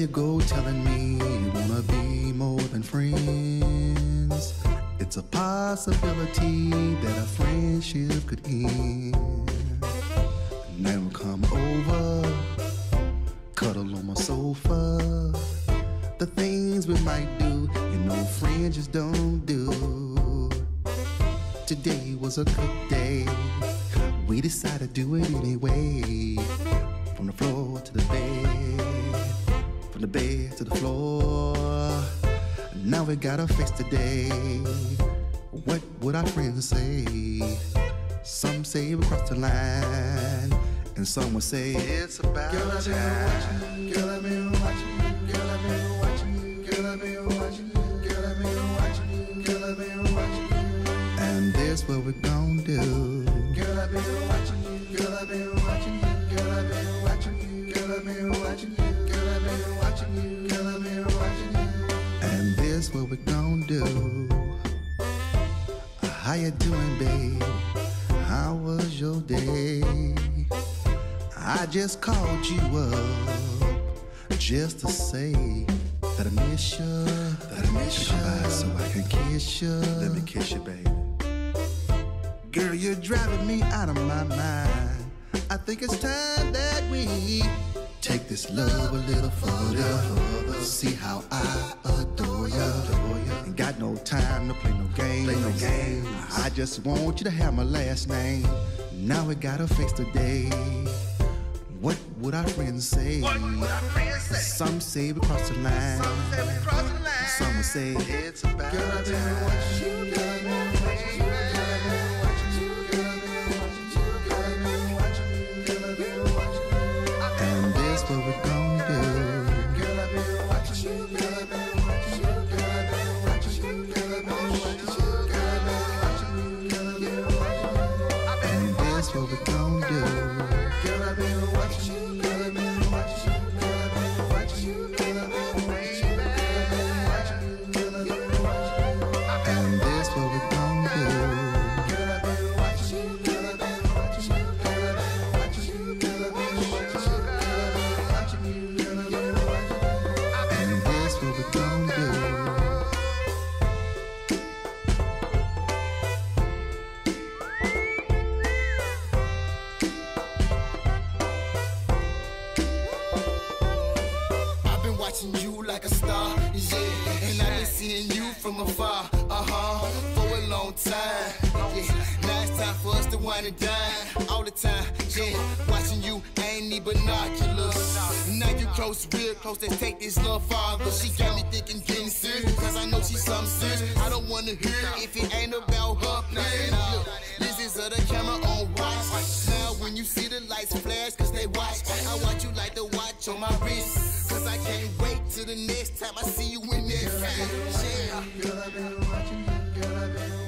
You go, telling me you wanna be more than friends. It's a possibility that a friendship could end. Now come over, cuddle on my sofa. The things we might do, you know, friends just don't do. Today was a good day. We decided to do it anyway. From the floor to the bed, from the bed to the floor. Now we gotta fix today. What would our friends say? Some say we crossed the line, and some would say it's about Girl, I've been time. watching, girl, I've been watching, girl, I've been watching, girl, I've been watching, girl, I've been watching, girl, I've been watching, And this what we're gonna do. girl, I've been watching, girl, I've been watching, girl, I've been watching, girl, I've been watching, do. How you doing, babe? How was your day? I just called you up just to say that I miss you, that I miss you, so I can kiss you. Let me kiss you, baby. Girl, you're driving me out of my mind. I think it's time that we take this love a little further. See how I adore you. Ain't got no time to play no games. Play no games. I just want you to have my last name. Now we gotta fix the day. What would our friends say? What would our friends say? Some say we crossed the line. Some say we crossed the line. Some would say it's about Girl, time. watching you, what we're gonna do. Girl, I've been watching you, seeing you from afar, uh huh, for a long time. Yeah, now it's time for us to wine and dine all the time, yeah. Watching you, I ain't need binoculars. Now you close, real close, let's take this love farther. She got me thinking, getting serious, cause I know she's something serious. I don't wanna hear if it ain't about her. Nah, nah. This is of the camera on watch. Now when you see the lights flash, cause they watch, I watch you like the watch on my wrist. Cause I can't wait till the next time I see you in that crowd. Yeah. Girl, I've been watching you, girl, I've been